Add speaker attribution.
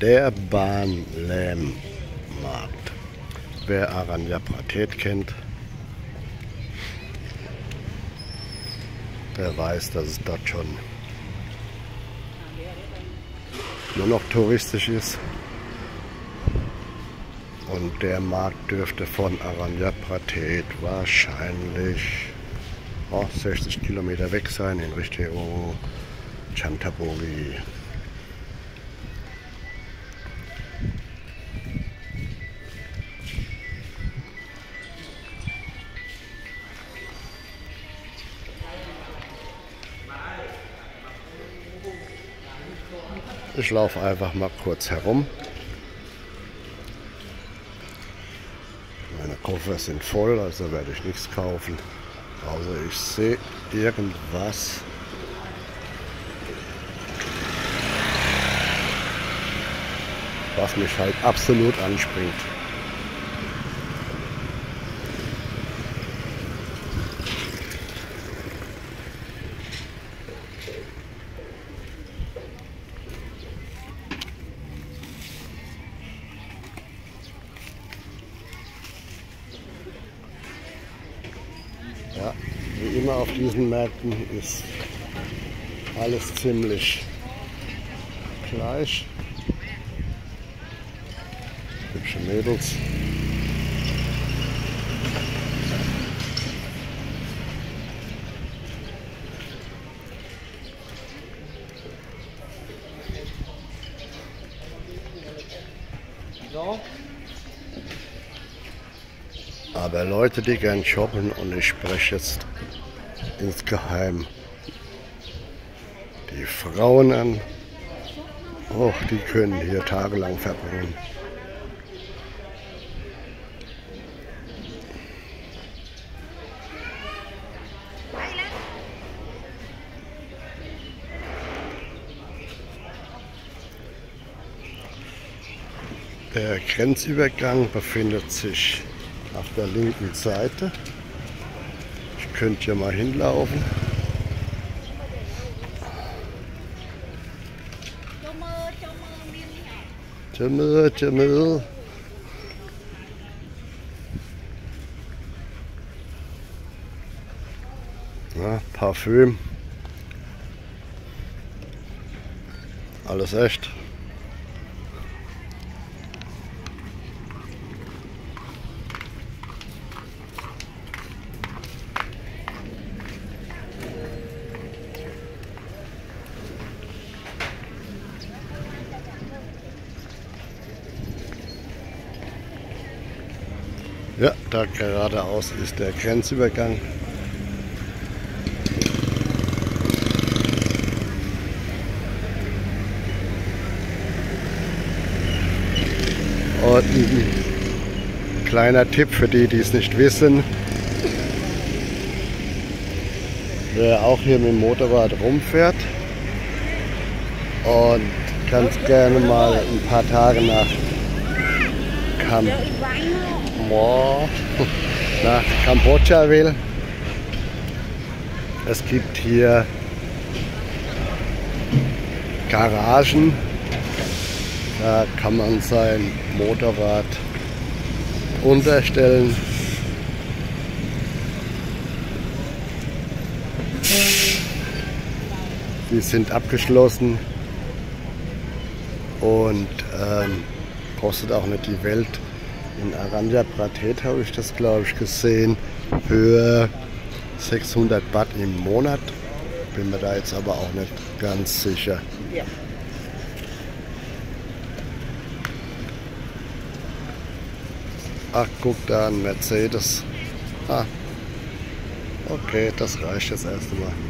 Speaker 1: Der Bahnlähmmarkt. Wer Aranya Pratet kennt, der weiß, dass es dort schon nur noch touristisch ist. Und der Markt dürfte von Aranya Pratet wahrscheinlich oh, 60 Kilometer weg sein in Richtung Chantaburi. Ich laufe einfach mal kurz herum. Meine Koffer sind voll, also werde ich nichts kaufen. Also ich sehe irgendwas. was mich halt absolut anspringt. Ja, wie immer auf diesen Märkten ist alles ziemlich gleich. Hübsche Mädels. Aber Leute, die gern shoppen und ich spreche jetzt insgeheim die Frauen an, oh, die können hier tagelang verbringen. Der Grenzübergang befindet sich auf der linken Seite. Ich könnte hier mal hinlaufen. Tschümmel, tschümmel. Ja, Parfüm. Alles echt. Ja, da geradeaus ist der Grenzübergang. Und ein kleiner Tipp für die, die es nicht wissen. Wer auch hier mit dem Motorrad rumfährt und ganz gerne mal ein paar Tage nach Kamp nach Kambodscha will. Es gibt hier Garagen, da kann man sein Motorrad unterstellen. Die sind abgeschlossen und ähm, kostet auch nicht die Welt. In Aranja Pratet habe ich das, glaube ich, gesehen für 600 Baht im Monat. Bin mir da jetzt aber auch nicht ganz sicher. Ja. Ach, guck da, ein Mercedes. Ah, okay, das reicht jetzt erst einmal.